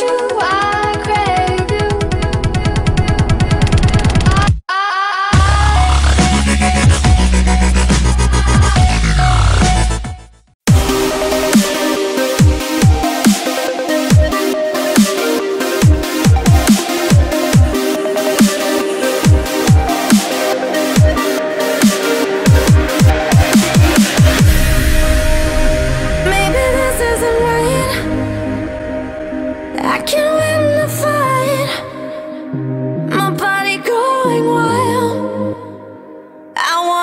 true.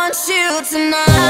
want you tonight.